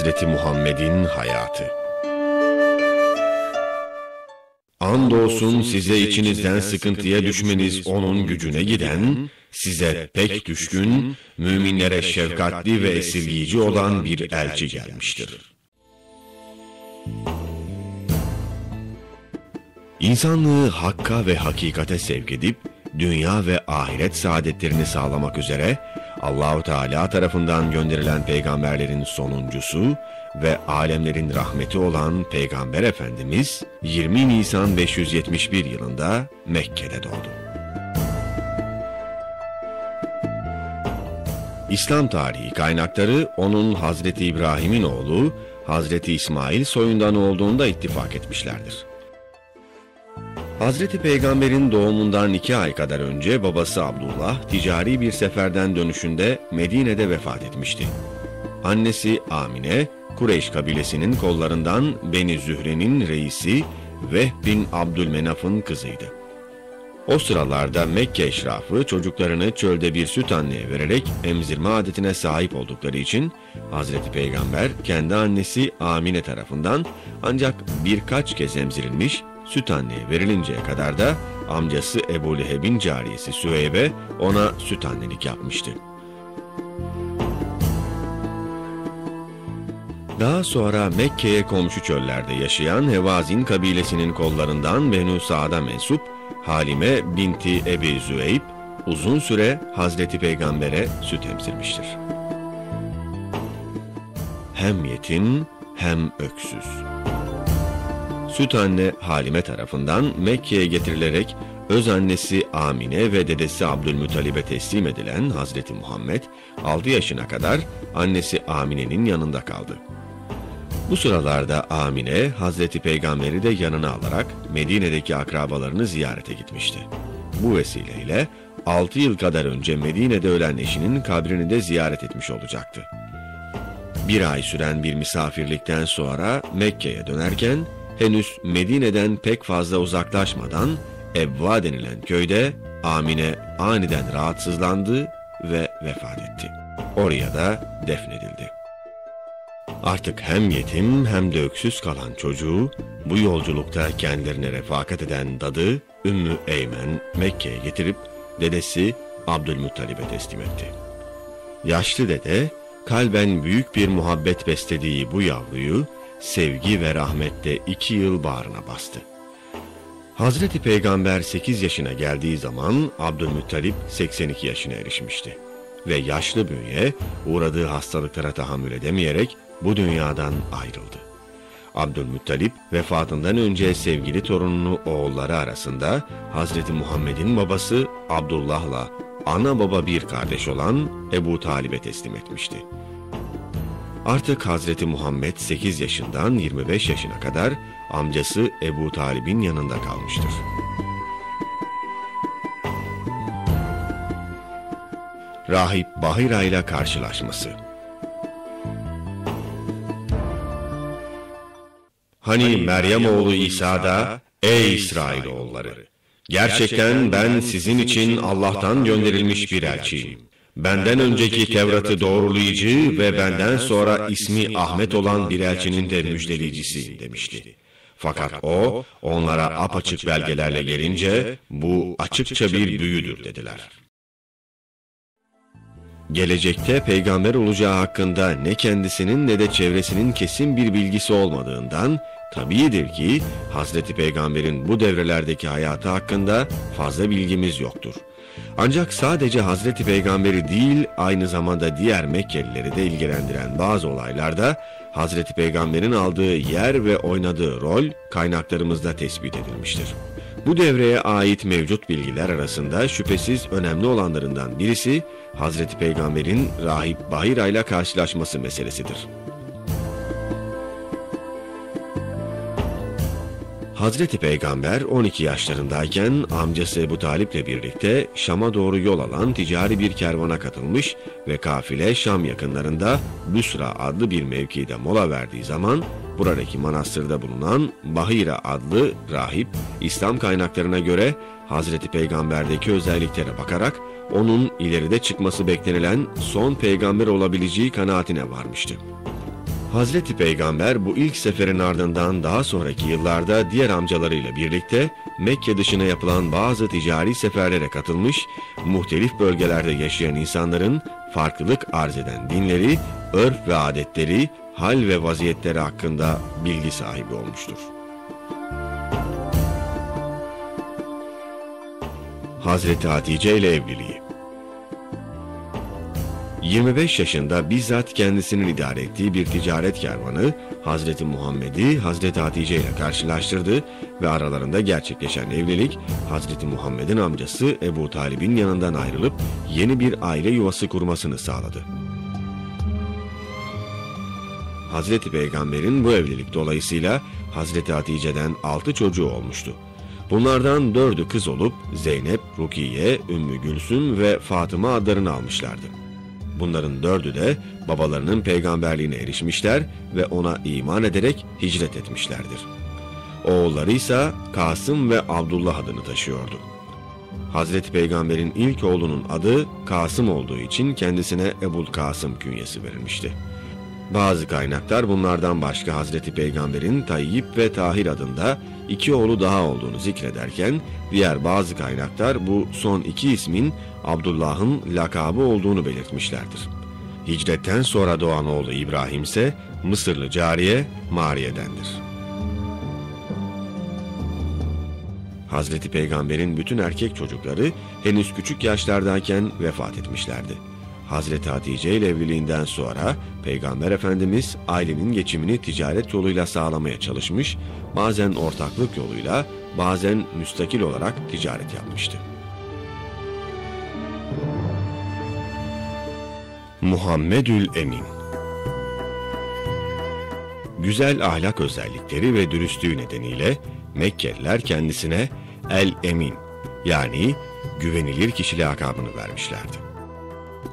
Hazreti Muhammed'in hayatı Andolsun size içinizden sıkıntıya düşmeniz onun gücüne giden, size pek düşkün, müminlere şefkatli ve esirgiyici olan bir elçi gelmiştir. İnsanlığı hakka ve hakikate sevk edip, dünya ve ahiret saadetlerini sağlamak üzere Allahu Teala tarafından gönderilen peygamberlerin sonuncusu ve alemlerin rahmeti olan Peygamber Efendimiz 20 Nisan 571 yılında Mekke'de doğdu. İslam tarihi kaynakları onun Hazreti İbrahim'in oğlu Hazreti İsmail soyundan olduğunda ittifak etmişlerdir. Hazreti Peygamber'in doğumundan iki ay kadar önce babası Abdullah ticari bir seferden dönüşünde Medine'de vefat etmişti. Annesi Amine, Kureyş kabilesinin kollarından Beni Zühre'nin reisi ve bin Abdülmenaf'ın kızıydı. O sıralarda Mekke eşrafı çocuklarını çölde bir süt anneye vererek emzirme adetine sahip oldukları için Hazreti Peygamber kendi annesi Amine tarafından ancak birkaç kez emzirilmiş süt anneye verilinceye kadar da amcası Ebu Leheb'in cariyesi Süheybe ona süt annelik yapmıştı. Daha sonra Mekke'ye komşu çöllerde yaşayan Hevazin kabilesinin kollarından Benu Sa'da mensup Halime binti Ebi Züeyb uzun süre Hazreti Peygamber'e süt emzirmiştir. Hem yetim hem öksüz. Süt anne Halime tarafından Mekke'ye getirilerek öz annesi Amine ve dedesi Abdülmuttalib'e teslim edilen Hazreti Muhammed 6 yaşına kadar annesi Amine'nin yanında kaldı. Bu sıralarda Amine, Hazreti Peygamber'i de yanına alarak Medine'deki akrabalarını ziyarete gitmişti. Bu vesileyle 6 yıl kadar önce Medine'de ölen eşinin kabrini de ziyaret etmiş olacaktı. Bir ay süren bir misafirlikten sonra Mekke'ye dönerken henüz Medine'den pek fazla uzaklaşmadan Ebva denilen köyde Amine aniden rahatsızlandı ve vefat etti. Oraya da defnedildi. Artık hem yetim hem de öksüz kalan çocuğu bu yolculukta kendilerine refakat eden dadı Ümmü Eymen Mekke'ye getirip dedesi Abdülmuttalib'e teslim etti. Yaşlı dede kalben büyük bir muhabbet beslediği bu yavruyu sevgi ve rahmette iki yıl bağrına bastı. Hazreti Peygamber 8 yaşına geldiği zaman Abdülmuttalip 82 yaşına erişmişti. Ve yaşlı bünye uğradığı hastalıklara tahammül edemeyerek bu dünyadan ayrıldı. Abdülmuttalip vefatından önce sevgili torununu oğulları arasında Hazreti Muhammed'in babası Abdullah'la ana baba bir kardeş olan Ebu Talib'e teslim etmişti. Artık Hazreti Muhammed 8 yaşından 25 yaşına kadar amcası Ebu Talib'in yanında kalmıştır. Rahip Bahira ile karşılaşması Hani Meryem oğlu İsa da, ey İsrailoğulları! Gerçekten ben sizin için Allah'tan gönderilmiş bir elçiyim. Benden önceki Tevrat'ı doğrulayıcı ve benden sonra ismi Ahmet olan bir elçinin de müjdeleyicisiyim demişti. Fakat o, onlara apaçık belgelerle gelince, bu açıkça bir büyüdür dediler. Gelecekte peygamber olacağı hakkında ne kendisinin ne de çevresinin kesin bir bilgisi olmadığından, tabiidir ki Hazreti Peygamber'in bu devrelerdeki hayatı hakkında fazla bilgimiz yoktur. Ancak sadece Hazreti Peygamber'i değil, aynı zamanda diğer Mekkelileri de ilgilendiren bazı olaylarda Hazreti Peygamber'in aldığı yer ve oynadığı rol kaynaklarımızda tespit edilmiştir. Bu devreye ait mevcut bilgiler arasında şüphesiz önemli olanlarından birisi Hazreti Peygamber'in Rahip Bahira ile karşılaşması meselesidir. Hazreti Peygamber 12 yaşlarındayken amcası Ebu Talip ile birlikte Şam'a doğru yol alan ticari bir kervana katılmış ve kafile Şam yakınlarında Büsra adlı bir mevkide mola verdiği zaman buradaki manastırda bulunan Bahira adlı rahip İslam kaynaklarına göre Hazreti Peygamber'deki özelliklere bakarak onun ileride çıkması beklenilen son peygamber olabileceği kanaatine varmıştı. Hazreti Peygamber bu ilk seferin ardından daha sonraki yıllarda diğer amcalarıyla birlikte Mekke dışına yapılan bazı ticari seferlere katılmış, muhtelif bölgelerde yaşayan insanların farklılık arz eden dinleri, örf ve adetleri, hal ve vaziyetleri hakkında bilgi sahibi olmuştur. Hazreti Hatice ile evliliği 25 yaşında bizzat kendisinin idare ettiği bir ticaret kervanı Hazreti Muhammed'i Hazreti Hatice ile karşılaştırdı ve aralarında gerçekleşen evlilik Hazreti Muhammed'in amcası Ebu Talib'in yanından ayrılıp yeni bir aile yuvası kurmasını sağladı. Hazreti Peygamber'in bu evlilik dolayısıyla Hazreti Hatice'den altı çocuğu olmuştu. Bunlardan dördü kız olup Zeynep, Rukiye, Ümmü Gülsüm ve Fatıma adlarını almışlardı. Bunların dördü de babalarının peygamberliğine erişmişler ve ona iman ederek hicret etmişlerdir. Oğulları ise Kasım ve Abdullah adını taşıyordu. Hazreti Peygamber'in ilk oğlunun adı Kasım olduğu için kendisine Ebul Kasım künyesi verilmişti. Bazı kaynaklar bunlardan başka Hazreti Peygamber'in Tayyip ve Tahir adında iki oğlu daha olduğunu zikrederken, diğer bazı kaynaklar bu son iki ismin Abdullah'ın lakabı olduğunu belirtmişlerdir. Hicretten sonra doğan oğlu İbrahim ise Mısırlı cariye Mariye'dendir. Hazreti Peygamber'in bütün erkek çocukları henüz küçük yaşlardayken vefat etmişlerdi. Hazreti Hatice ile evliliğinden sonra Peygamber Efendimiz ailenin geçimini ticaret yoluyla sağlamaya çalışmış, bazen ortaklık yoluyla, bazen müstakil olarak ticaret yapmıştı. Muhammedül Emin Güzel ahlak özellikleri ve dürüstlüğü nedeniyle Mekkeliler kendisine El Emin yani güvenilir kişi lakabını vermişlerdi.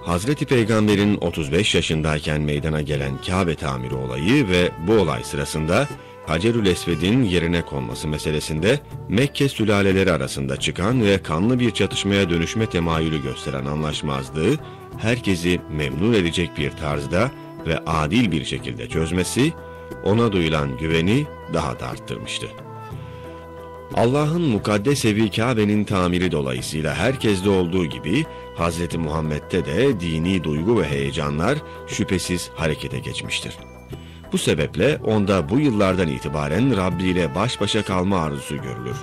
Hazreti Peygamber'in 35 yaşındayken meydana gelen Kabe tamiri olayı ve bu olay sırasında Hacerül Esved'in yerine konması meselesinde Mekke sülaleleri arasında çıkan ve kanlı bir çatışmaya dönüşme temayülü gösteren anlaşmazlığı herkesi memnun edecek bir tarzda ve adil bir şekilde çözmesi ona duyulan güveni daha da arttırmıştı. Allah'ın mukaddes evi Kabe'nin tamiri dolayısıyla herkeste olduğu gibi Hz. Muhammed'de de dini duygu ve heyecanlar şüphesiz harekete geçmiştir. Bu sebeple onda bu yıllardan itibaren Rabbi ile baş başa kalma arzusu görülür.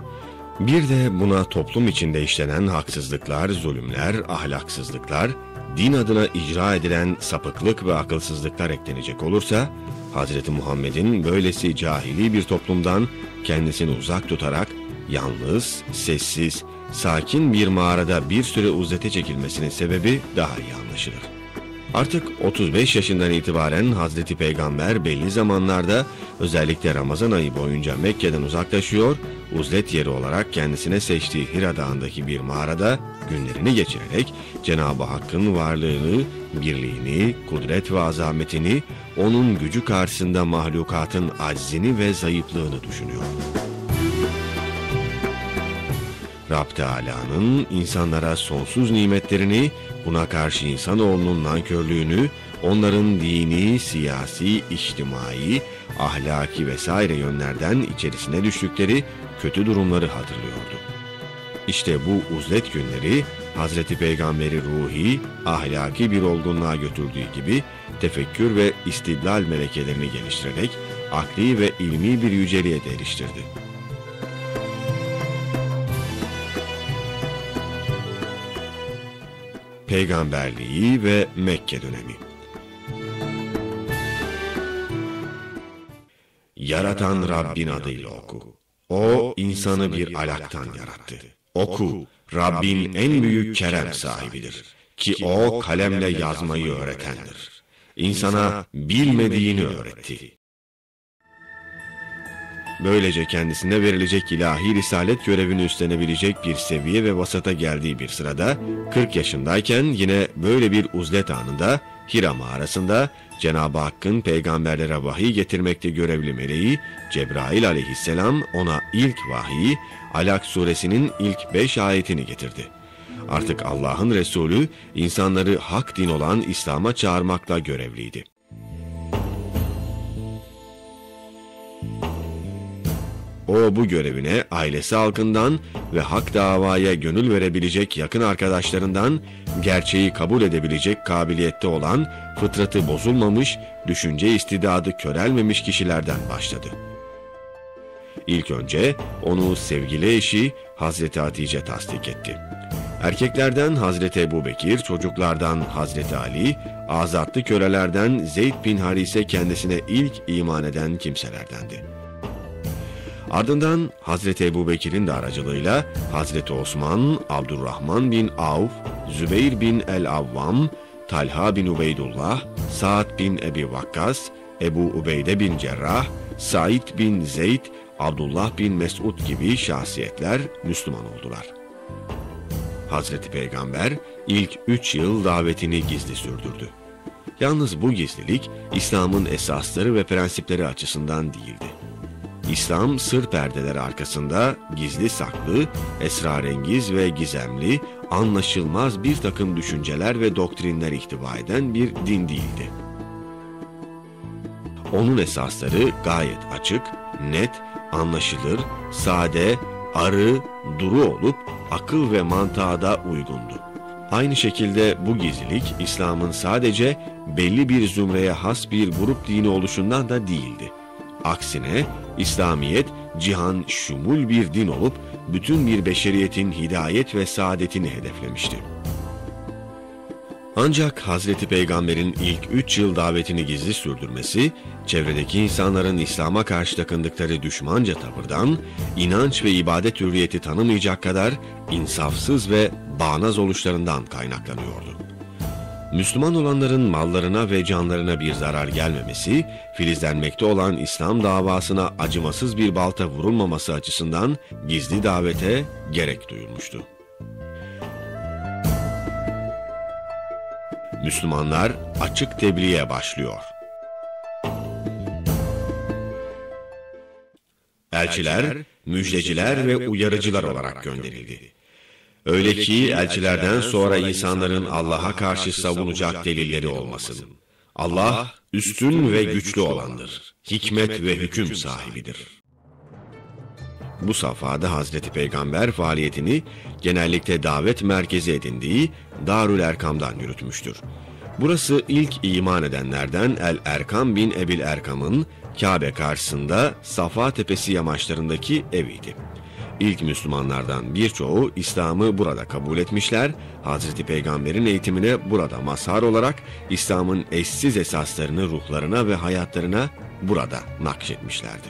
Bir de buna toplum içinde işlenen haksızlıklar, zulümler, ahlaksızlıklar, din adına icra edilen sapıklık ve akılsızlıklar eklenecek olursa, Hz. Muhammed'in böylesi cahili bir toplumdan kendisini uzak tutarak yalnız, sessiz, sakin bir mağarada bir süre uzete çekilmesinin sebebi daha iyi anlaşılır. Artık 35 yaşından itibaren Hazreti Peygamber belli zamanlarda özellikle Ramazan ayı boyunca Mekke'den uzaklaşıyor, uzlet yeri olarak kendisine seçtiği Hira Dağı'ndaki bir mağarada günlerini geçirerek Cenab-ı Hakk'ın varlığını, birliğini, kudret ve azametini, onun gücü karşısında mahlukatın aczini ve zayıflığını düşünüyor. Rab Teala'nın insanlara sonsuz nimetlerini, buna karşı insanoğlunun nankörlüğünü, onların dini, siyasi, içtimai, ahlaki vesaire yönlerden içerisine düştükleri kötü durumları hatırlıyordu. İşte bu uzlet günleri Hazreti Peygamberi ruhi, ahlaki bir olgunluğa götürdüğü gibi tefekkür ve istidlal melekelerini geliştirerek akli ve ilmi bir yüceliğe de eriştirdi. Peygamberliği ve Mekke dönemi. Yaratan Rabbin adıyla oku. O insanı bir alaktan yarattı. Oku, Rabbin en büyük kerem sahibidir. Ki o kalemle yazmayı öğretendir. İnsana bilmediğini öğretti. Böylece kendisine verilecek ilahi risalet görevini üstlenebilecek bir seviye ve vasata geldiği bir sırada 40 yaşındayken yine böyle bir uzlet anında Hira mağarasında Cenab-ı Hakk'ın peygamberlere vahiy getirmekte görevli meleği Cebrail aleyhisselam ona ilk vahiy Alak suresinin ilk beş ayetini getirdi. Artık Allah'ın Resulü insanları hak din olan İslam'a çağırmakla görevliydi. O bu görevine ailesi halkından ve hak davaya gönül verebilecek yakın arkadaşlarından gerçeği kabul edebilecek kabiliyette olan, fıtratı bozulmamış, düşünce istidadı körelmemiş kişilerden başladı. İlk önce onu sevgili eşi Hazreti Hatice tasdik etti. Erkeklerden Hazreti Ebu Bekir, çocuklardan Hazreti Ali, azatlı kölelerden Zeyd bin Harise kendisine ilk iman eden kimselerdendi. Ardından Hazreti Ebu Bekir'in de aracılığıyla Hazreti Osman, Abdurrahman bin Avf, Zübeyir bin el-Avvam, Talha bin Ubeydullah, Sa'd bin Ebi Vakkas, Ebu Ubeyde bin Cerrah, Said bin Zeyd, Abdullah bin Mesud gibi şahsiyetler Müslüman oldular. Hazreti Peygamber ilk üç yıl davetini gizli sürdürdü. Yalnız bu gizlilik İslam'ın esasları ve prensipleri açısından değildi. İslam sır perdeleri arkasında gizli saklı, esrarengiz ve gizemli, anlaşılmaz bir takım düşünceler ve doktrinler ihtiva eden bir din değildi. Onun esasları gayet açık, net, anlaşılır, sade, arı, duru olup akıl ve mantığa da uygundu. Aynı şekilde bu gizlilik İslam'ın sadece belli bir zümreye has bir grup dini oluşundan da değildi. Aksine İslamiyet cihan şumul bir din olup bütün bir beşeriyetin hidayet ve saadetini hedeflemişti. Ancak Hazreti Peygamber'in ilk üç yıl davetini gizli sürdürmesi, çevredeki insanların İslam'a karşı takındıkları düşmanca tavırdan, inanç ve ibadet hürriyeti tanımayacak kadar insafsız ve bağnaz oluşlarından kaynaklanıyordu. Müslüman olanların mallarına ve canlarına bir zarar gelmemesi, filizlenmekte olan İslam davasına acımasız bir balta vurulmaması açısından gizli davete gerek duyulmuştu. Müslümanlar açık tebliğe başlıyor. Elçiler, müjdeciler ve uyarıcılar olarak gönderildi. Öyle ki elçilerden sonra insanların Allah'a karşı savunacak delilleri olmasın. Allah üstün ve güçlü olandır. Hikmet ve hüküm sahibidir. Bu safhada Hazreti Peygamber faaliyetini genellikle davet merkezi edindiği Darül Erkam'dan yürütmüştür. Burası ilk iman edenlerden El Erkam bin Ebil Erkam'ın Kabe karşısında Safa Tepesi yamaçlarındaki eviydi. İlk Müslümanlardan birçoğu İslam'ı burada kabul etmişler, Hazreti Peygamber'in eğitimine burada mazhar olarak İslam'ın eşsiz esaslarını ruhlarına ve hayatlarına burada nakşetmişlerdi.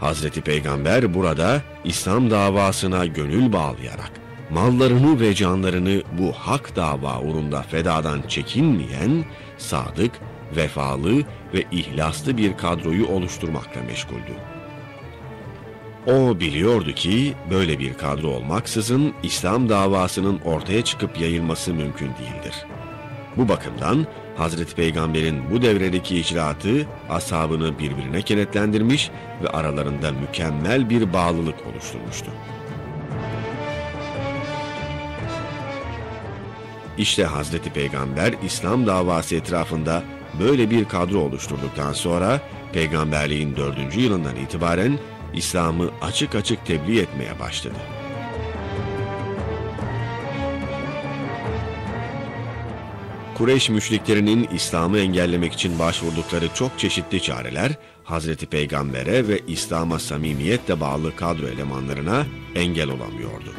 Hazreti Peygamber burada İslam davasına gönül bağlayarak mallarını ve canlarını bu hak dava uğrunda fedadan çekinmeyen, sadık, vefalı ve ihlaslı bir kadroyu oluşturmakla meşguldü. O biliyordu ki böyle bir kadro olmaksızın İslam davasının ortaya çıkıp yayılması mümkün değildir. Bu bakımdan Hazreti Peygamber'in bu devredeki icraatı ashabını birbirine kenetlendirmiş ve aralarında mükemmel bir bağlılık oluşturmuştu. İşte Hazreti Peygamber İslam davası etrafında böyle bir kadro oluşturduktan sonra peygamberliğin dördüncü yılından itibaren İslam'ı açık açık tebliğ etmeye başladı. Kureyş müşriklerinin İslam'ı engellemek için başvurdukları çok çeşitli çareler, Hazreti Peygamber'e ve İslam'a samimiyetle bağlı kadro elemanlarına engel olamıyordu.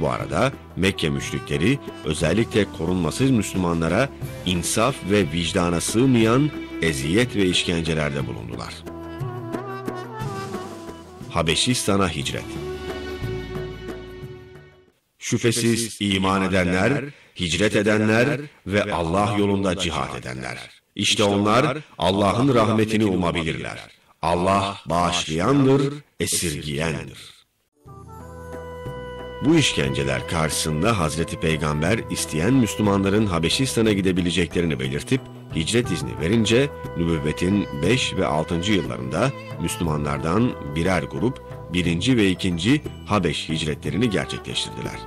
Bu arada Mekke müşrikleri özellikle korunmasız Müslümanlara insaf ve vicdana sığmayan eziyet ve işkencelerde bulundular. Habeşistan'a hicret Şüphesiz iman edenler, hicret edenler ve Allah yolunda cihat edenler. İşte onlar Allah'ın rahmetini umabilirler. Allah bağışlayandır, esirgiyendir. Bu işkenceler karşısında Hazreti Peygamber isteyen Müslümanların Habeşistan'a gidebileceklerini belirtip hicret izni verince nübüvvetin 5 ve 6. yıllarında Müslümanlardan birer grup 1. ve 2. Habeş hicretlerini gerçekleştirdiler.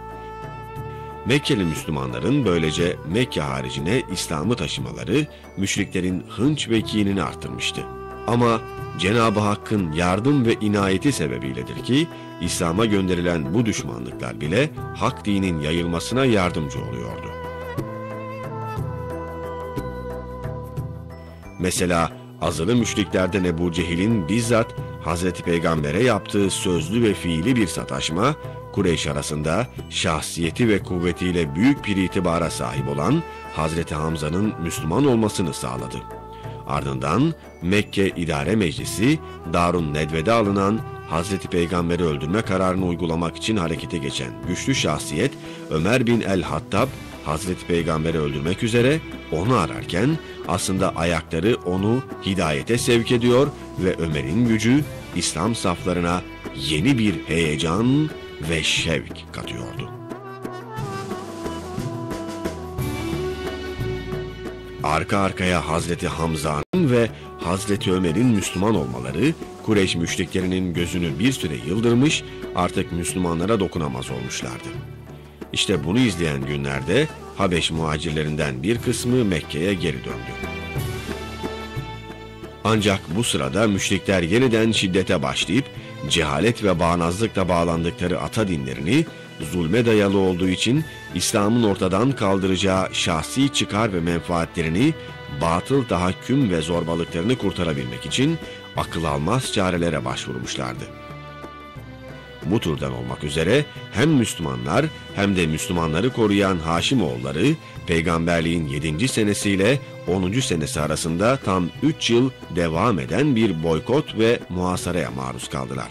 Mekkeli Müslümanların böylece Mekke haricine İslam'ı taşımaları müşriklerin hınç ve kinini arttırmıştı. Ama Cenab-ı Hakk'ın yardım ve inayeti sebebiyledir ki İslam'a gönderilen bu düşmanlıklar bile hak dinin yayılmasına yardımcı oluyordu. Mesela azılı müşriklerden Ebu Cehil'in bizzat Hazreti Peygamber'e yaptığı sözlü ve fiili bir sataşma, Kureyş arasında şahsiyeti ve kuvvetiyle büyük bir itibara sahip olan Hazreti Hamza'nın Müslüman olmasını sağladı. Ardından Mekke İdare Meclisi Darun Nedve'de alınan Hazreti Peygamber'i öldürme kararını uygulamak için harekete geçen güçlü şahsiyet Ömer bin el-Hattab Hazreti Peygamber'i öldürmek üzere onu ararken aslında ayakları onu hidayete sevk ediyor ve Ömer'in gücü İslam saflarına yeni bir heyecan ve şevk katıyordu. Arka arkaya Hazreti Hamza'nın ve Hazreti Ömer'in Müslüman olmaları Kureyş müşriklerinin gözünü bir süre yıldırmış, artık Müslümanlara dokunamaz olmuşlardı. İşte bunu izleyen günlerde Habeş muhacirlerinden bir kısmı Mekke'ye geri döndü. Ancak bu sırada müşrikler yeniden şiddete başlayıp cehalet ve bağnazlıkla bağlandıkları ata dinlerini zulme dayalı olduğu için İslam'ın ortadan kaldıracağı şahsi çıkar ve menfaatlerini batıl tahakküm ve zorbalıklarını kurtarabilmek için akıl almaz çarelere başvurmuşlardı. Bu türden olmak üzere hem Müslümanlar hem de Müslümanları koruyan Haşimoğulları peygamberliğin 7. senesiyle 10. senesi arasında tam 3 yıl devam eden bir boykot ve muhasaraya maruz kaldılar.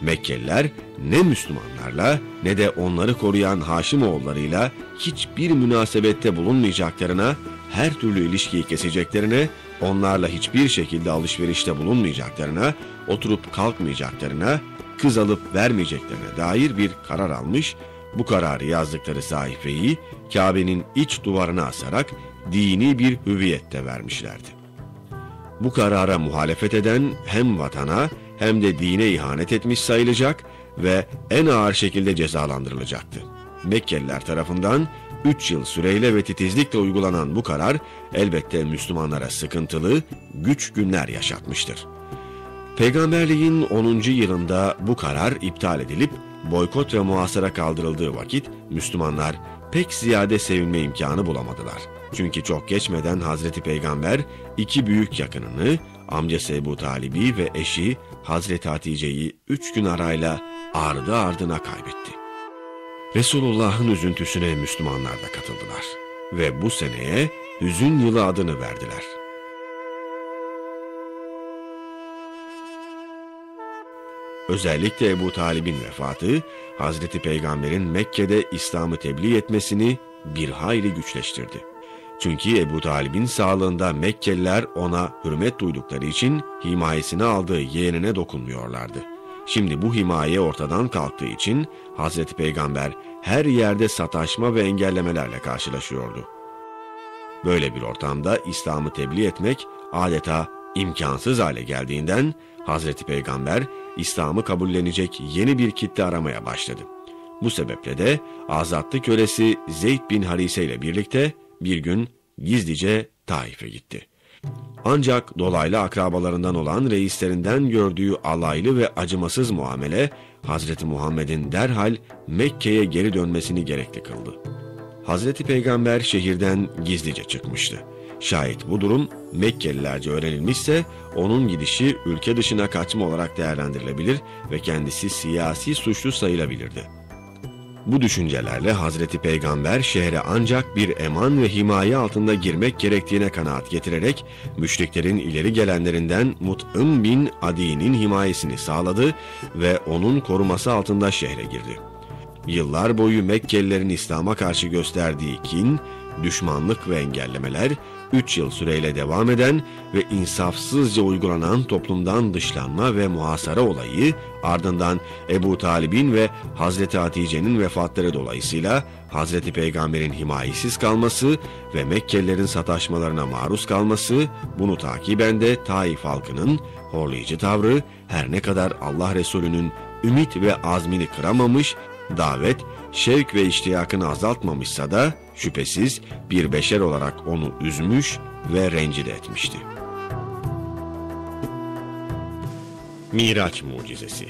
Mekkeliler ne Müslümanlarla ne de onları koruyan Haşimoğullarıyla hiçbir münasebette bulunmayacaklarına, her türlü ilişkiyi keseceklerine, onlarla hiçbir şekilde alışverişte bulunmayacaklarına, oturup kalkmayacaklarına, kız alıp vermeyeceklerine dair bir karar almış, bu kararı yazdıkları sayfayı Kabe'nin iç duvarına asarak dini bir hüviyette vermişlerdi. Bu karara muhalefet eden hem vatana hem de dine ihanet etmiş sayılacak ve en ağır şekilde cezalandırılacaktı. Mekkeliler tarafından 3 yıl süreyle ve titizlikle uygulanan bu karar elbette Müslümanlara sıkıntılı, güç günler yaşatmıştır. Peygamberliğin 10. yılında bu karar iptal edilip boykot ve muhasara kaldırıldığı vakit Müslümanlar pek ziyade sevinme imkanı bulamadılar. Çünkü çok geçmeden Hazreti Peygamber iki büyük yakınını amcası Ebu Talib'i ve eşi Hazreti Hatice'yi üç gün arayla ardı ardına kaybetti. Resulullah'ın üzüntüsüne Müslümanlar da katıldılar ve bu seneye hüzün yılı adını verdiler. Özellikle Ebu Talib'in vefatı, Hazreti Peygamber'in Mekke'de İslam'ı tebliğ etmesini bir hayli güçleştirdi. Çünkü Ebu Talib'in sağlığında Mekkeliler ona hürmet duydukları için himayesini aldığı yeğenine dokunmuyorlardı. Şimdi bu himaye ortadan kalktığı için Hazreti Peygamber her yerde sataşma ve engellemelerle karşılaşıyordu. Böyle bir ortamda İslam'ı tebliğ etmek adeta imkansız hale geldiğinden Hazreti Peygamber İslam'ı kabullenecek yeni bir kitle aramaya başladı. Bu sebeple de azatlı kölesi Zeyd bin Harise ile birlikte bir gün gizlice Taif'e gitti. Ancak dolaylı akrabalarından olan reislerinden gördüğü alaylı ve acımasız muamele Hazreti Muhammed'in derhal Mekke'ye geri dönmesini gerekli kıldı. Hazreti Peygamber şehirden gizlice çıkmıştı. Şayet bu durum Mekkelilerce öğrenilmişse onun gidişi ülke dışına kaçma olarak değerlendirilebilir ve kendisi siyasi suçlu sayılabilirdi. Bu düşüncelerle Hazreti Peygamber şehre ancak bir eman ve himaye altında girmek gerektiğine kanaat getirerek müşriklerin ileri gelenlerinden Mut'ım bin Adi'nin himayesini sağladı ve onun koruması altında şehre girdi. Yıllar boyu Mekkelilerin İslam'a karşı gösterdiği kin, düşmanlık ve engellemeler 3 yıl süreyle devam eden ve insafsızca uygulanan toplumdan dışlanma ve muhasara olayı ardından Ebu Talib'in ve Hazreti Hatice'nin vefatları dolayısıyla Hazreti Peygamber'in himayesiz kalması ve Mekkelilerin sataşmalarına maruz kalması bunu takiben de Taif halkının horlayıcı tavrı her ne kadar Allah Resulü'nün ümit ve azmini kıramamış, davet, şevk ve iştiyakını azaltmamışsa da şüphesiz bir beşer olarak onu üzmüş ve rencide etmişti. Miraç Mucizesi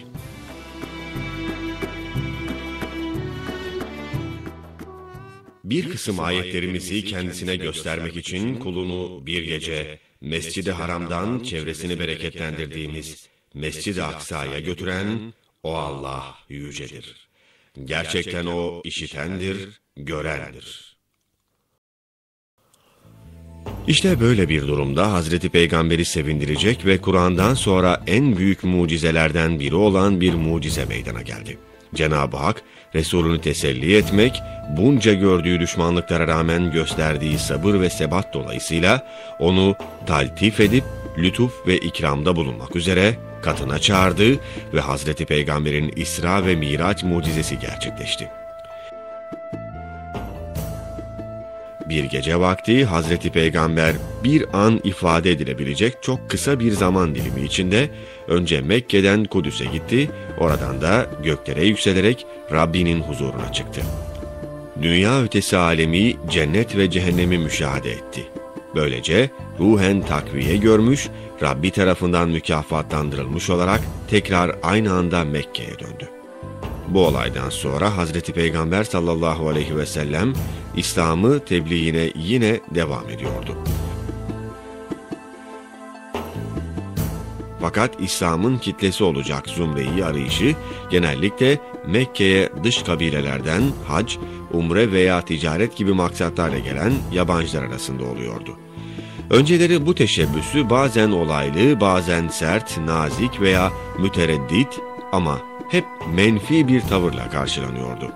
Bir kısım ayetlerimizi kendisine göstermek için kulunu bir gece Mescid-i Haram'dan çevresini bereketlendirdiğimiz Mescid-i Aksa'ya götüren o Allah yücedir. Gerçekten o işitendir, görendir. İşte böyle bir durumda Hazreti Peygamber'i sevindirecek ve Kur'an'dan sonra en büyük mucizelerden biri olan bir mucize meydana geldi. Cenab-ı Hak, Resulünü teselli etmek, bunca gördüğü düşmanlıklara rağmen gösterdiği sabır ve sebat dolayısıyla onu taltif edip lütuf ve ikramda bulunmak üzere katına çağırdı ve Hazreti Peygamber'in İsra ve Miraç mucizesi gerçekleşti. Bir gece vakti Hazreti Peygamber bir an ifade edilebilecek çok kısa bir zaman dilimi içinde önce Mekke'den Kudüs'e gitti, oradan da göklere yükselerek Rabbinin huzuruna çıktı. Dünya ötesi alemi cennet ve cehennemi müşahede etti. Böylece ruhen takviye görmüş, Rabbi tarafından mükafatlandırılmış olarak tekrar aynı anda Mekke'ye döndü. Bu olaydan sonra Hazreti Peygamber sallallahu aleyhi ve sellem İslam'ı tebliğine yine devam ediyordu. Fakat İslam'ın kitlesi olacak zümreyi arayışı genellikle Mekke'ye dış kabilelerden hac, umre veya ticaret gibi maksatlarla gelen yabancılar arasında oluyordu. Önceleri bu teşebbüsü bazen olaylı, bazen sert, nazik veya mütereddit ama hep menfi bir tavırla karşılanıyordu.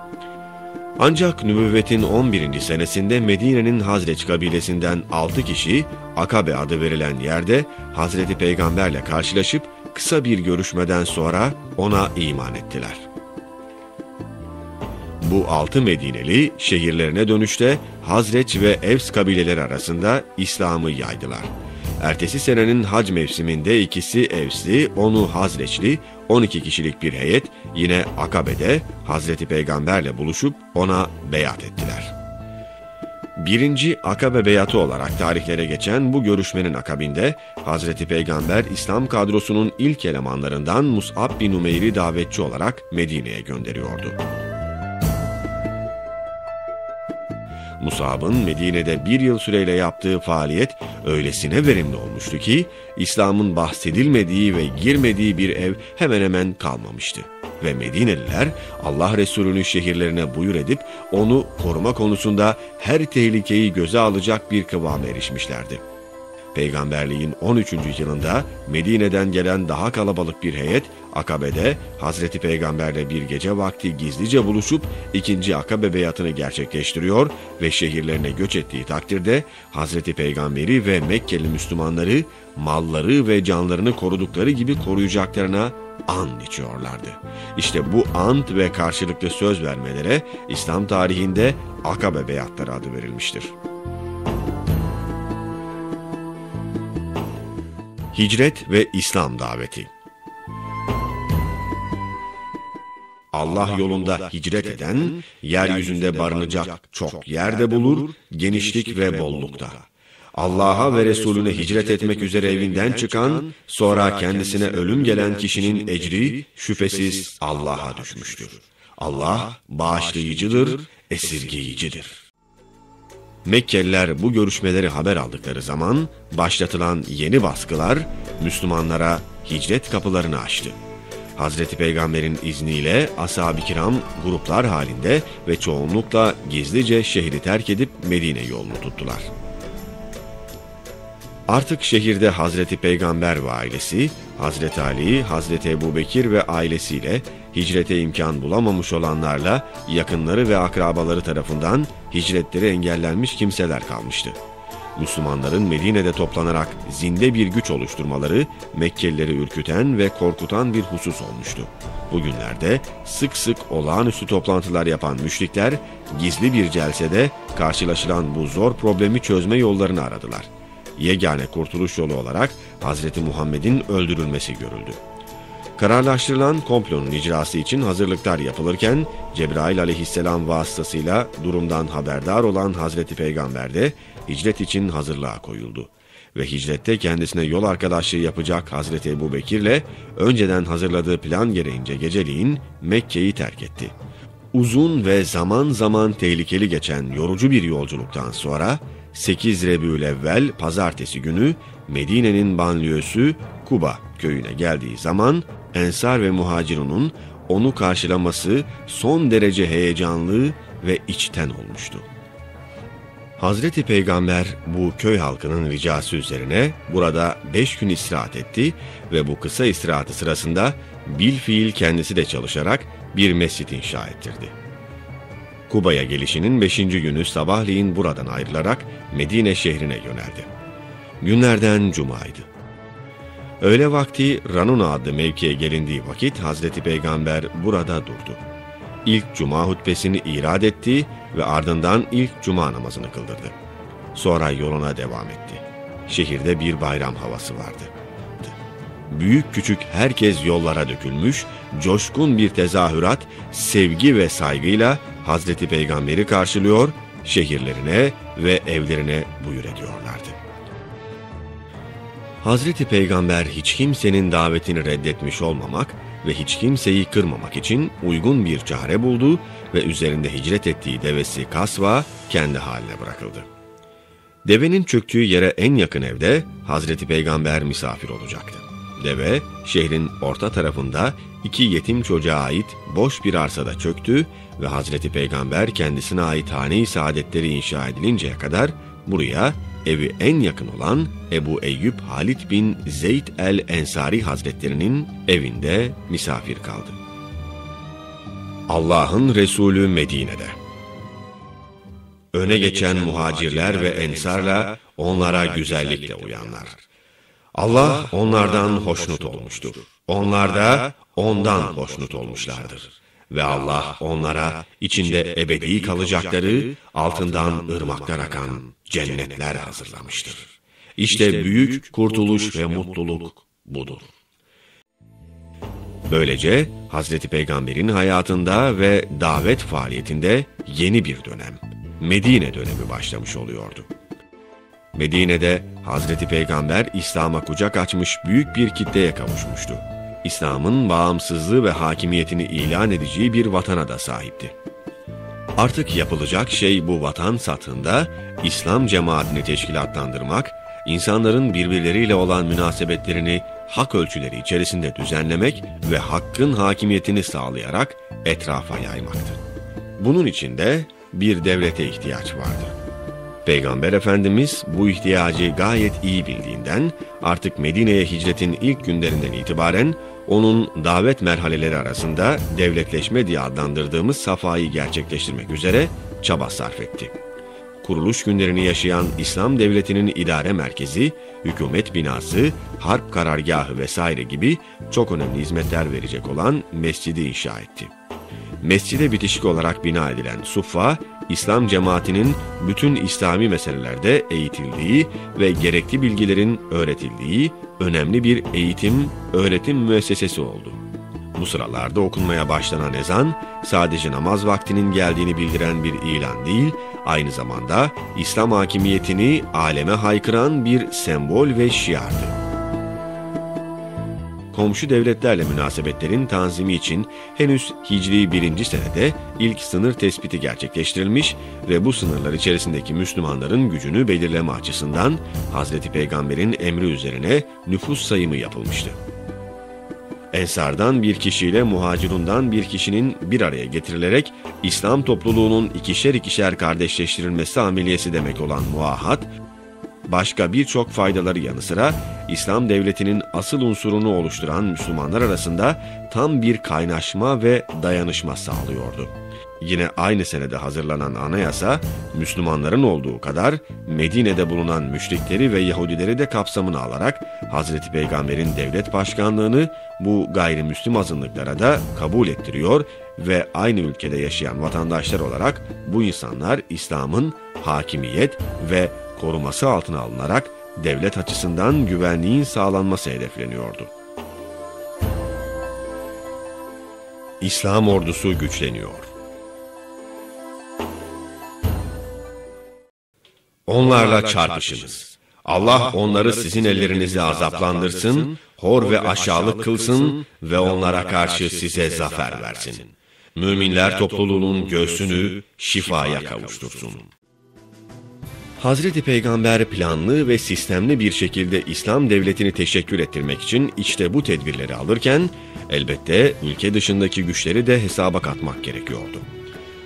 Ancak nübüvvetin 11. senesinde Medine'nin Hazreç kabilesinden 6 kişi Akabe adı verilen yerde Hazreti Peygamberle karşılaşıp kısa bir görüşmeden sonra ona iman ettiler. Bu altı Medineli şehirlerine dönüşte Hazreç ve Evs kabileleri arasında İslam'ı yaydılar. Ertesi senenin hac mevsiminde ikisi Evsli, onu Hazreçli, 12 kişilik bir heyet yine Akabe'de Hazreti Peygamberle buluşup ona beyat ettiler. Birinci Akabe beyatı olarak tarihlere geçen bu görüşmenin akabinde Hazreti Peygamber İslam kadrosunun ilk elemanlarından Mus'ab bin Umeyr'i davetçi olarak Medine'ye gönderiyordu. Musab'ın Medine'de bir yıl süreyle yaptığı faaliyet öylesine verimli olmuştu ki İslam'ın bahsedilmediği ve girmediği bir ev hemen hemen kalmamıştı. Ve Medineliler Allah Resulü'nü şehirlerine buyur edip onu koruma konusunda her tehlikeyi göze alacak bir kıvama erişmişlerdi. Peygamberliğin 13. yılında Medine'den gelen daha kalabalık bir heyet Akabe'de Hazreti Peygamberle bir gece vakti gizlice buluşup ikinci Akabe beyatını gerçekleştiriyor ve şehirlerine göç ettiği takdirde Hazreti Peygamberi ve Mekkeli Müslümanları malları ve canlarını korudukları gibi koruyacaklarına and içiyorlardı. İşte bu ant ve karşılıklı söz vermelere İslam tarihinde Akabe beyatları adı verilmiştir. Hicret ve İslam daveti Allah yolunda hicret eden, yeryüzünde barınacak çok yerde bulur, genişlik ve bollukta. Allah'a ve Resulüne hicret etmek üzere evinden çıkan, sonra kendisine ölüm gelen kişinin ecri şüphesiz Allah'a düşmüştür. Allah bağışlayıcıdır, esirgeyicidir. Mekkeliler bu görüşmeleri haber aldıkları zaman başlatılan yeni baskılar Müslümanlara hicret kapılarını açtı. Hazreti Peygamber'in izniyle ashab-ı kiram gruplar halinde ve çoğunlukla gizlice şehri terk edip Medine yolunu tuttular. Artık şehirde Hazreti Peygamber ve ailesi, Hazreti Ali, Hazreti Ebu Bekir ve ailesiyle hicrete imkan bulamamış olanlarla yakınları ve akrabaları tarafından hicretleri engellenmiş kimseler kalmıştı. Müslümanların Medine'de toplanarak zinde bir güç oluşturmaları Mekkelileri ürküten ve korkutan bir husus olmuştu. Bugünlerde sık sık olağanüstü toplantılar yapan müşrikler gizli bir celsede karşılaşılan bu zor problemi çözme yollarını aradılar. Yegane kurtuluş yolu olarak Hz. Muhammed'in öldürülmesi görüldü. Kararlaştırılan komplonun icrası için hazırlıklar yapılırken Cebrail aleyhisselam vasıtasıyla durumdan haberdar olan Hazreti Peygamber de hicret için hazırlığa koyuldu. ve hicrette kendisine yol arkadaşlığı yapacak Hazreti Ebu Bekir'le önceden hazırladığı plan gereğince geceliğin Mekke'yi terk etti. Uzun ve zaman zaman tehlikeli geçen yorucu bir yolculuktan sonra 8 Rebülevvel pazartesi günü Medine'nin banliyösü Kuba köyüne geldiği zaman Ensar ve Muhacirun'un onu karşılaması son derece heyecanlı ve içten olmuştu. Hazreti Peygamber bu köy halkının ricası üzerine burada beş gün istirahat etti ve bu kısa istirahatı sırasında bil fiil kendisi de çalışarak bir mescit inşa ettirdi. Kuba'ya gelişinin beşinci günü sabahleyin buradan ayrılarak Medine şehrine yöneldi. Günlerden cumaydı. Öğle vakti Ranuna adlı mevkiye gelindiği vakit Hazreti Peygamber burada durdu. İlk cuma hutbesini irad etti ve ardından ilk cuma namazını kıldırdı. Sonra yoluna devam etti. Şehirde bir bayram havası vardı. Büyük küçük herkes yollara dökülmüş, coşkun bir tezahürat, sevgi ve saygıyla Hazreti Peygamber'i karşılıyor, şehirlerine ve evlerine buyur ediyorlardı. Hazreti Peygamber hiç kimsenin davetini reddetmiş olmamak ve hiç kimseyi kırmamak için uygun bir çare buldu ve üzerinde hicret ettiği devesi Kasva kendi haline bırakıldı. Devenin çöktüğü yere en yakın evde Hazreti Peygamber misafir olacaktı. Deve, şehrin orta tarafında iki yetim çocuğa ait boş bir arsada çöktü ve Hazreti Peygamber kendisine ait hane-i saadetleri inşa edilinceye kadar buraya evi en yakın olan Ebu Eyyub Halit bin Zeyd el-Ensari Hazretlerinin evinde misafir kaldı. Allah'ın Resulü Medine'de Öne geçen muhacirler ve ensarla onlara güzellikle uyanlar. Allah onlardan hoşnut olmuştur. Onlar da ondan hoşnut olmuşlardır. Ve Allah onlara içinde ebedi kalacakları altından ırmaklar akan cennetler hazırlamıştır. İşte büyük kurtuluş ve mutluluk budur. Böylece Hazreti Peygamber'in hayatında ve davet faaliyetinde yeni bir dönem, Medine dönemi başlamış oluyordu. Medine'de Hazreti Peygamber İslam'a kucak açmış büyük bir kitleye kavuşmuştu. İslam'ın bağımsızlığı ve hakimiyetini ilan edeceği bir vatana da sahipti. Artık yapılacak şey bu vatan satında İslam cemaatini teşkilatlandırmak, insanların birbirleriyle olan münasebetlerini hak ölçüleri içerisinde düzenlemek ve hakkın hakimiyetini sağlayarak etrafa yaymaktı. Bunun için de bir devlete ihtiyaç vardı. Peygamber Efendimiz bu ihtiyacı gayet iyi bildiğinden artık Medine'ye hicretin ilk günlerinden itibaren onun davet merhaleleri arasında devletleşme diye adlandırdığımız safayı gerçekleştirmek üzere çaba sarf etti. Kuruluş günlerini yaşayan İslam Devleti'nin idare merkezi, hükümet binası, harp karargahı vesaire gibi çok önemli hizmetler verecek olan mescidi inşa etti. Mescide bitişik olarak bina edilen Suffa, İslam cemaatinin bütün İslami meselelerde eğitildiği ve gerekli bilgilerin öğretildiği önemli bir eğitim, öğretim müessesesi oldu. Bu sıralarda okunmaya başlanan ezan, sadece namaz vaktinin geldiğini bildiren bir ilan değil, aynı zamanda İslam hakimiyetini aleme haykıran bir sembol ve şiardı komşu devletlerle münasebetlerin tanzimi için henüz Hicri 1. senede ilk sınır tespiti gerçekleştirilmiş ve bu sınırlar içerisindeki Müslümanların gücünü belirleme açısından Hazreti Peygamber'in emri üzerine nüfus sayımı yapılmıştı. Ensardan bir kişiyle muhacirundan bir kişinin bir araya getirilerek İslam topluluğunun ikişer ikişer kardeşleştirilmesi ameliyesi demek olan muahat, başka birçok faydaları yanı sıra İslam devletinin asıl unsurunu oluşturan Müslümanlar arasında tam bir kaynaşma ve dayanışma sağlıyordu. Yine aynı senede hazırlanan anayasa, Müslümanların olduğu kadar Medine'de bulunan müşrikleri ve Yahudileri de kapsamına alarak Hazreti Peygamber'in devlet başkanlığını bu gayrimüslim azınlıklara da kabul ettiriyor ve aynı ülkede yaşayan vatandaşlar olarak bu insanlar İslam'ın hakimiyet ve koruması altına alınarak devlet açısından güvenliğin sağlanması hedefleniyordu. İslam ordusu güçleniyor. Onlarla çarpışınız. Allah onları sizin ellerinizle azaplandırsın, hor ve aşağılık kılsın ve onlara karşı size zafer versin. Müminler topluluğunun göğsünü şifaya kavuştursun. Hazreti Peygamber planlı ve sistemli bir şekilde İslam devletini teşekkür ettirmek için işte bu tedbirleri alırken elbette ülke dışındaki güçleri de hesaba katmak gerekiyordu.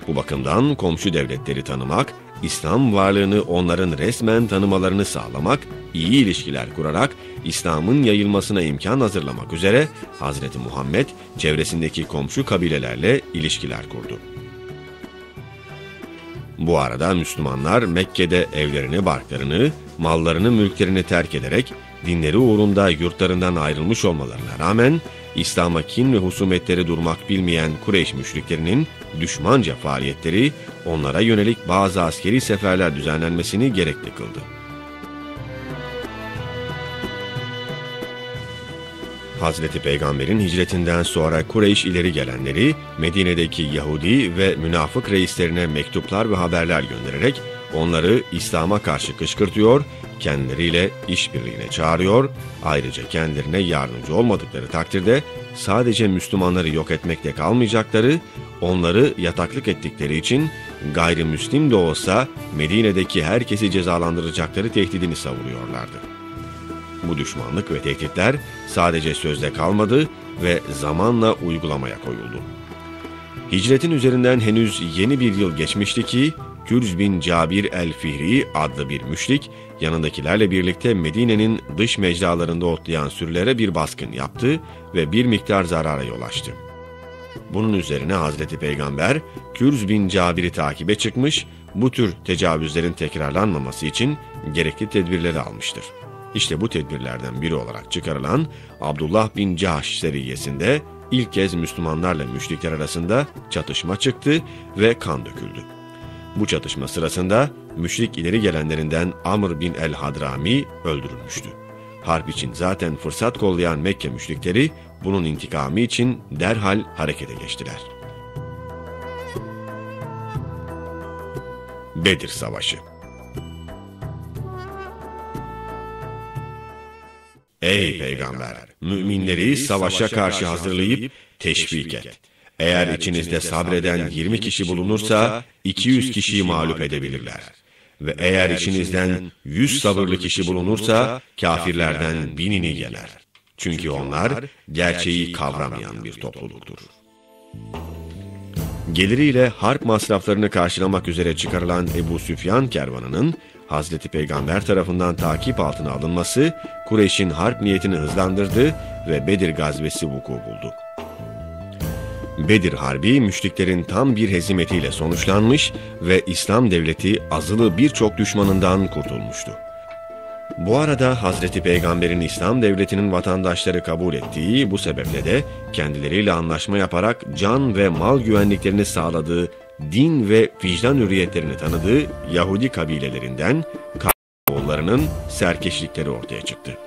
Bu bakımdan komşu devletleri tanımak, İslam varlığını onların resmen tanımalarını sağlamak, iyi ilişkiler kurarak İslam'ın yayılmasına imkan hazırlamak üzere Hazreti Muhammed çevresindeki komşu kabilelerle ilişkiler kurdu. Bu arada Müslümanlar Mekke'de evlerini, barklarını, mallarını, mülklerini terk ederek dinleri uğrunda yurtlarından ayrılmış olmalarına rağmen İslam'a kin ve husumetleri durmak bilmeyen Kureyş müşriklerinin düşmanca faaliyetleri onlara yönelik bazı askeri seferler düzenlenmesini gerekli kıldı. Hazreti Peygamber'in hicretinden sonra Kureyş ileri gelenleri Medine'deki Yahudi ve münafık reislerine mektuplar ve haberler göndererek onları İslam'a karşı kışkırtıyor, kendileriyle işbirliğine çağırıyor, ayrıca kendilerine yardımcı olmadıkları takdirde sadece Müslümanları yok etmekte kalmayacakları, onları yataklık ettikleri için gayrimüslim de olsa Medine'deki herkesi cezalandıracakları tehdidini savuruyorlardı. Bu düşmanlık ve tehditler sadece sözde kalmadı ve zamanla uygulamaya koyuldu. Hicretin üzerinden henüz yeni bir yıl geçmişti ki Kürz bin Cabir el-Fihri adlı bir müşrik yanındakilerle birlikte Medine'nin dış mecralarında otlayan sürülere bir baskın yaptı ve bir miktar zarara yol açtı. Bunun üzerine Hazreti Peygamber Kürz bin Cabir'i takibe çıkmış, bu tür tecavüzlerin tekrarlanmaması için gerekli tedbirleri almıştır. İşte bu tedbirlerden biri olarak çıkarılan Abdullah bin Cahş seriyesinde ilk kez Müslümanlarla müşrikler arasında çatışma çıktı ve kan döküldü. Bu çatışma sırasında müşrik ileri gelenlerinden Amr bin el-Hadrami öldürülmüştü. Harp için zaten fırsat kollayan Mekke müşrikleri bunun intikamı için derhal harekete geçtiler. Bedir Savaşı Ey peygamber! Müminleri savaşa karşı hazırlayıp teşvik et. Eğer içinizde sabreden 20 kişi bulunursa 200 kişiyi mağlup edebilirler. Ve eğer içinizden 100 sabırlı kişi bulunursa kafirlerden binini yener. Çünkü onlar gerçeği kavramayan bir topluluktur. Geliriyle harp masraflarını karşılamak üzere çıkarılan Ebu Süfyan kervanının Hazreti Peygamber tarafından takip altına alınması Kureyş'in harp niyetini hızlandırdı ve Bedir gazvesi vuku buldu. Bedir Harbi müşriklerin tam bir hezimetiyle sonuçlanmış ve İslam devleti azılı birçok düşmanından kurtulmuştu. Bu arada Hazreti Peygamber'in İslam devletinin vatandaşları kabul ettiği bu sebeple de kendileriyle anlaşma yaparak can ve mal güvenliklerini sağladığı, din ve vicdan hürriyetlerini tanıdığı Yahudi kabilelerinden oğullarının serkeşlikleri ortaya çıktı.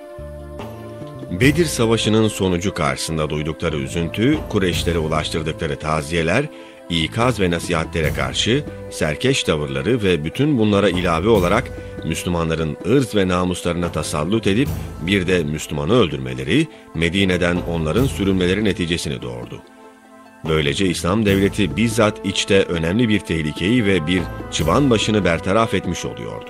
Bedir Savaşı'nın sonucu karşısında duydukları üzüntü, Kureyşlere ulaştırdıkları taziyeler, ikaz ve nasihatlere karşı serkeş tavırları ve bütün bunlara ilave olarak Müslümanların ırz ve namuslarına tasallut edip bir de Müslümanı öldürmeleri, Medine'den onların sürülmeleri neticesini doğurdu. Böylece İslam devleti bizzat içte önemli bir tehlikeyi ve bir çıban başını bertaraf etmiş oluyordu.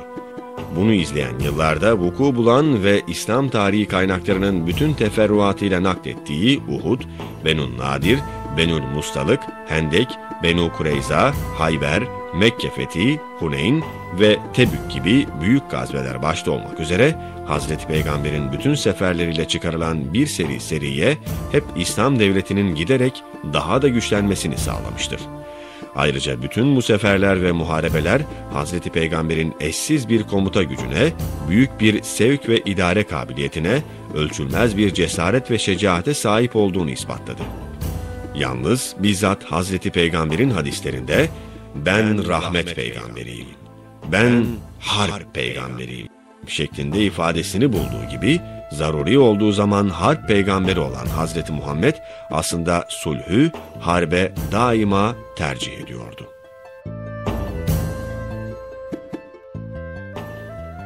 Bunu izleyen yıllarda vuku bulan ve İslam tarihi kaynaklarının bütün teferruatıyla naklettiği Uhud, Benun Nadir, Benul Mustalık, Hendek, Benu Kureyza, Hayber, Mekke fethi, Huneyn ve Tebük gibi büyük gazveler başta olmak üzere Hazreti Peygamber'in bütün seferleriyle çıkarılan bir seri seriye hep İslam devletinin giderek daha da güçlenmesini sağlamıştır. Ayrıca bütün bu seferler ve muharebeler Hazreti Peygamber'in eşsiz bir komuta gücüne, büyük bir sevk ve idare kabiliyetine, ölçülmez bir cesaret ve şecaate sahip olduğunu ispatladı. Yalnız bizzat Hazreti Peygamber'in hadislerinde ben rahmet peygamberiyim, ben harp peygamberiyim şeklinde ifadesini bulduğu gibi zaruri olduğu zaman harp peygamberi olan Hazreti Muhammed aslında sulhü harbe daima tercih ediyordu.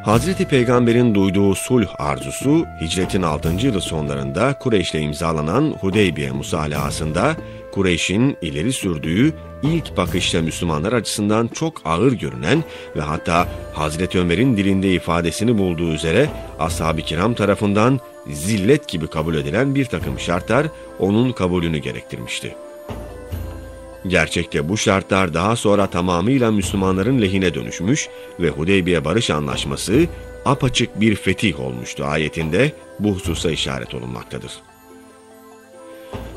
Hazreti Peygamber'in duyduğu sulh arzusu, hicretin 6. yılı sonlarında Kureyş'le imzalanan Hudeybiye musalahasında Kureyş'in ileri sürdüğü ilk bakışta Müslümanlar açısından çok ağır görünen ve hatta Hazreti Ömer'in dilinde ifadesini bulduğu üzere ashab-ı kiram tarafından zillet gibi kabul edilen bir takım şartlar onun kabulünü gerektirmişti. Gerçekte bu şartlar daha sonra tamamıyla Müslümanların lehine dönüşmüş ve Hudeybiye Barış Anlaşması apaçık bir fetih olmuştu ayetinde bu hususa işaret olunmaktadır.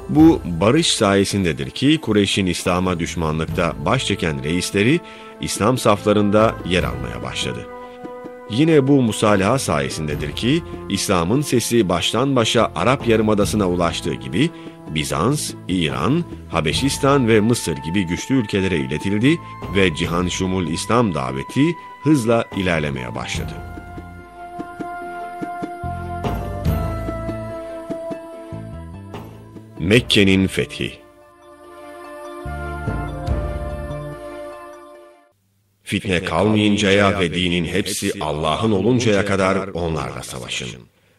Bu barış sayesindedir ki Kureyş'in İslam'a düşmanlıkta baş çeken reisleri İslam saflarında yer almaya başladı. Yine bu musalaha sayesindedir ki İslam'ın sesi baştan başa Arap Yarımadası'na ulaştığı gibi Bizans, İran, Habeşistan ve Mısır gibi güçlü ülkelere iletildi ve Cihan Şumul İslam daveti hızla ilerlemeye başladı. Mekke'nin fethi Fitne kalmayıncaya ve dinin hepsi Allah'ın oluncaya kadar onlarla savaşın.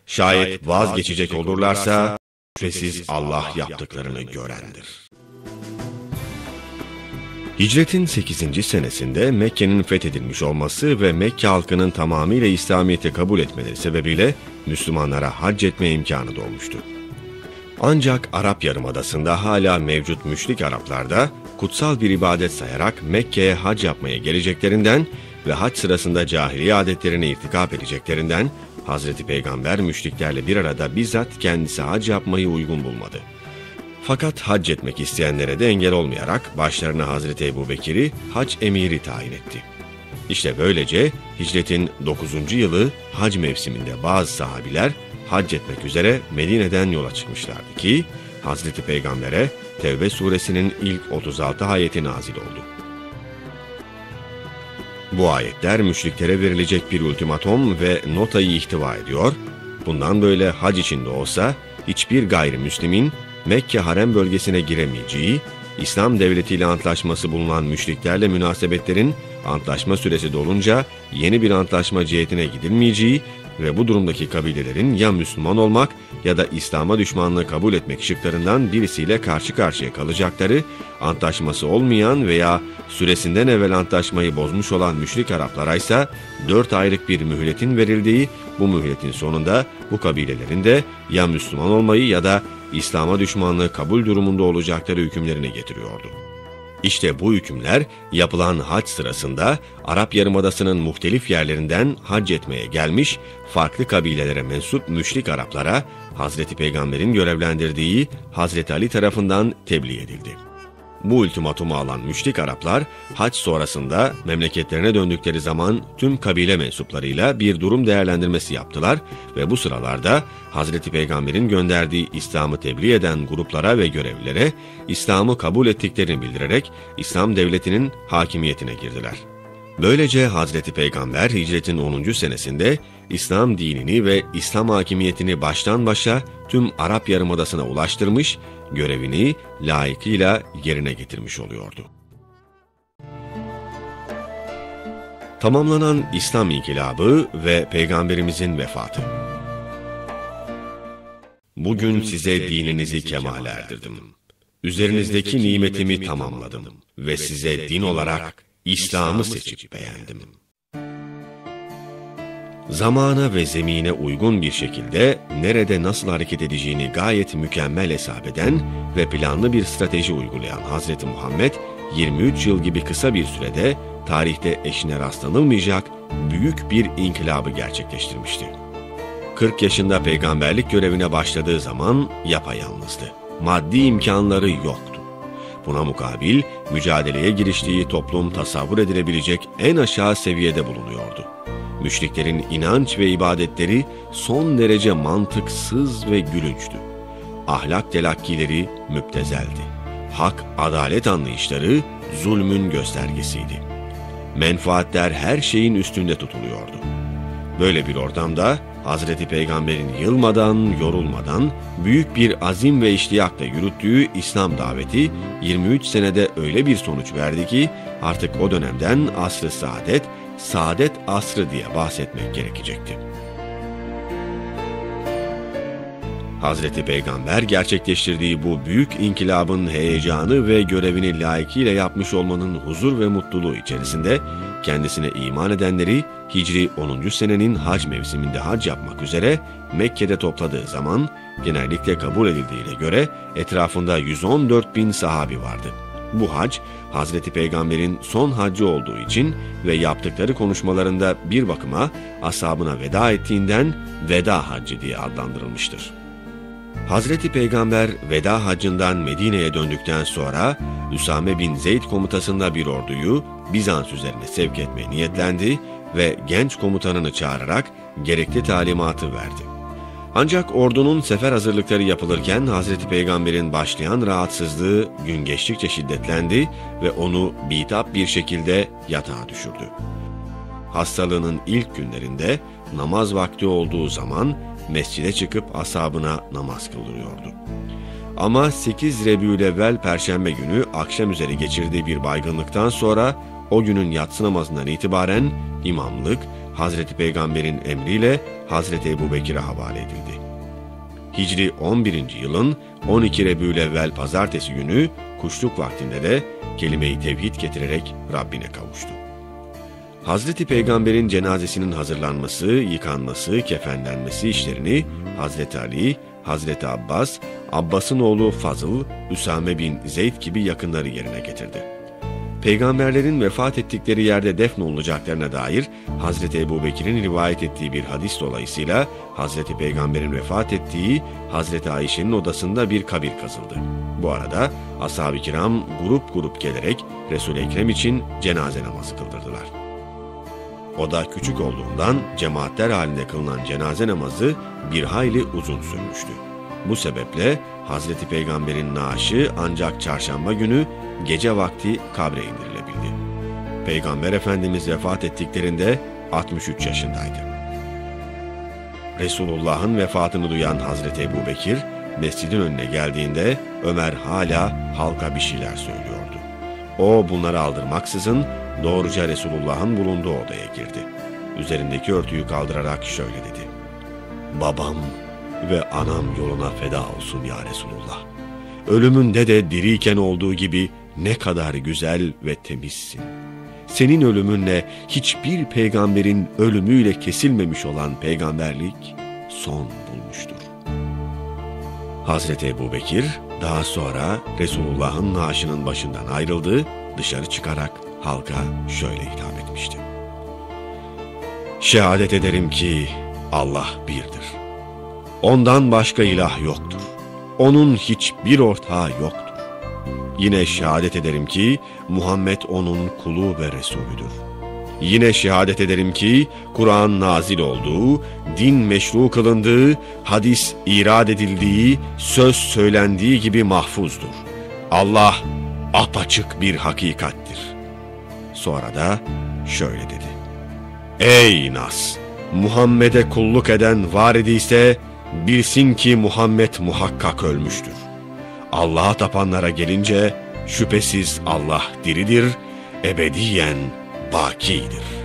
Şayet vazgeçecek olurlarsa, şüphesiz Allah yaptıklarını görendir. Hicretin 8. senesinde Mekke'nin fethedilmiş olması ve Mekke halkının tamamıyla İslamiyet'i kabul etmeleri sebebiyle Müslümanlara hac etme imkanı doğmuştu. Ancak Arap Yarımadası'nda hala mevcut müşrik Araplarda kutsal bir ibadet sayarak Mekke'ye hac yapmaya geleceklerinden ve hac sırasında cahiliye adetlerine irtikap edeceklerinden Hazreti Peygamber müşriklerle bir arada bizzat kendisi hac yapmayı uygun bulmadı. Fakat hac etmek isteyenlere de engel olmayarak başlarına Hazreti Ebu Bekir'i hac emiri tayin etti. İşte böylece hicretin 9. yılı hac mevsiminde bazı sahabiler hac etmek üzere Medine'den yola çıkmışlardı ki Hazreti Peygamber'e Tevbe suresinin ilk 36 ayeti nazil oldu. Bu ayetler müşriklere verilecek bir ultimatom ve notayı ihtiva ediyor. Bundan böyle hac içinde olsa hiçbir gayrimüslimin Mekke harem bölgesine giremeyeceği, İslam devletiyle antlaşması bulunan müşriklerle münasebetlerin antlaşma süresi dolunca yeni bir antlaşma cihetine gidilmeyeceği ve bu durumdaki kabilelerin ya Müslüman olmak ya da İslam'a düşmanlığı kabul etmek şıklarından birisiyle karşı karşıya kalacakları, antlaşması olmayan veya süresinden evvel antlaşmayı bozmuş olan müşrik Araplara ise dört aylık bir mühletin verildiği, bu mühletin sonunda bu kabilelerin de ya Müslüman olmayı ya da İslam'a düşmanlığı kabul durumunda olacakları hükümlerini getiriyordu. İşte bu hükümler yapılan hac sırasında Arap Yarımadası'nın muhtelif yerlerinden hac etmeye gelmiş farklı kabilelere mensup müşrik Araplara Hazreti Peygamber'in görevlendirdiği Hazreti Ali tarafından tebliğ edildi. Bu ultimatumu alan müşrik Araplar hac sonrasında memleketlerine döndükleri zaman tüm kabile mensuplarıyla bir durum değerlendirmesi yaptılar ve bu sıralarda Hazreti Peygamber'in gönderdiği İslam'ı tebliğ eden gruplara ve görevlilere İslam'ı kabul ettiklerini bildirerek İslam devletinin hakimiyetine girdiler. Böylece Hazreti Peygamber hicretin 10. senesinde İslam dinini ve İslam hakimiyetini baştan başa tüm Arap Yarımadası'na ulaştırmış, görevini layıkıyla yerine getirmiş oluyordu. Tamamlanan İslam İnkılabı ve Peygamberimizin vefatı. Bugün size dininizi kemale erdirdim. Üzerinizdeki nimetimi tamamladım ve size din olarak İslam'ı seçip beğendim. Zamana ve zemine uygun bir şekilde nerede nasıl hareket edeceğini gayet mükemmel hesap eden ve planlı bir strateji uygulayan Hz. Muhammed, 23 yıl gibi kısa bir sürede tarihte eşine rastlanılmayacak büyük bir inkılabı gerçekleştirmişti. 40 yaşında peygamberlik görevine başladığı zaman yapayalnızdı. Maddi imkanları yoktu. Buna mukabil mücadeleye giriştiği toplum tasavvur edilebilecek en aşağı seviyede bulunuyordu. Müşriklerin inanç ve ibadetleri son derece mantıksız ve gülünçtü. Ahlak telakkileri müptezeldi. Hak, adalet anlayışları zulmün göstergesiydi. Menfaatler her şeyin üstünde tutuluyordu. Böyle bir ortamda Hazreti Peygamber'in yılmadan, yorulmadan, büyük bir azim ve iştiyakla yürüttüğü İslam daveti 23 senede öyle bir sonuç verdi ki artık o dönemden asr-ı saadet saadet asrı diye bahsetmek gerekecekti. Hazreti Peygamber gerçekleştirdiği bu büyük inkılabın heyecanı ve görevini layıkıyla yapmış olmanın huzur ve mutluluğu içerisinde kendisine iman edenleri Hicri 10. senenin hac mevsiminde hac yapmak üzere Mekke'de topladığı zaman genellikle kabul edildiğine göre etrafında 114 bin sahabi vardı. Bu hac, Hazreti Peygamber'in son hacı olduğu için ve yaptıkları konuşmalarında bir bakıma ashabına veda ettiğinden veda haccı diye adlandırılmıştır. Hazreti Peygamber veda hacından Medine'ye döndükten sonra Üsame bin Zeyd komutasında bir orduyu Bizans üzerine sevk etmeye niyetlendi ve genç komutanını çağırarak gerekli talimatı verdi. Ancak ordunun sefer hazırlıkları yapılırken Hazreti Peygamber'in başlayan rahatsızlığı gün geçtikçe şiddetlendi ve onu bitap bir şekilde yatağa düşürdü. Hastalığının ilk günlerinde namaz vakti olduğu zaman mescide çıkıp asabına namaz kıldırıyordu. Ama 8 Rebü'l-Evvel Perşembe günü akşam üzeri geçirdiği bir baygınlıktan sonra o günün yatsı namazından itibaren imamlık Hazreti Peygamber'in emriyle Hazreti Ebu Bekir'e havale edildi. Hicri 11. yılın 12 Rebü'l-Evvel pazartesi günü kuşluk vaktinde de kelime-i tevhid getirerek Rabbine kavuştu. Hazreti Peygamber'in cenazesinin hazırlanması, yıkanması, kefenlenmesi işlerini Hazreti Ali, Hazreti Abbas, Abbas'ın oğlu Fazıl, Üsame bin Zeyd gibi yakınları yerine getirdi. Peygamberlerin vefat ettikleri yerde defnolunacaklarına dair Hazreti Ebu Bekir'in rivayet ettiği bir hadis dolayısıyla Hazreti Peygamber'in vefat ettiği Hazreti Ayşe'nin odasında bir kabir kazıldı. Bu arada ashab-ı kiram grup grup gelerek Resul-i Ekrem için cenaze namazı kıldırdılar. O da küçük olduğundan cemaatler halinde kılınan cenaze namazı bir hayli uzun sürmüştü. Bu sebeple Hazreti Peygamber'in naaşı ancak çarşamba günü gece vakti kabre indirilebildi. Peygamber Efendimiz vefat ettiklerinde 63 yaşındaydı. Resulullah'ın vefatını duyan Hazreti Ebu Bekir, mescidin önüne geldiğinde Ömer hala halka bir şeyler söylüyordu. O bunları aldırmaksızın doğruca Resulullah'ın bulunduğu odaya girdi. Üzerindeki örtüyü kaldırarak şöyle dedi. Babam ve anam yoluna feda olsun ya Resulullah. Ölümünde de diriyken olduğu gibi ne kadar güzel ve temizsin. Senin ölümünle hiçbir peygamberin ölümüyle kesilmemiş olan peygamberlik son bulmuştur. Hazreti Ebu Bekir daha sonra Resulullah'ın naaşının başından ayrıldı, dışarı çıkarak halka şöyle hitap etmişti. Şehadet ederim ki Allah birdir. Ondan başka ilah yoktur. Onun hiçbir ortağı yoktur. Yine şehadet ederim ki Muhammed onun kulu ve Resulüdür. Yine şehadet ederim ki Kur'an nazil olduğu, din meşru kılındığı, hadis irad edildiği, söz söylendiği gibi mahfuzdur. Allah apaçık bir hakikattir. Sonra da şöyle dedi. Ey Nas! Muhammed'e kulluk eden var idiyse bilsin ki Muhammed muhakkak ölmüştür. Allah'a tapanlara gelince şüphesiz Allah diridir, ebediyen bakidir.''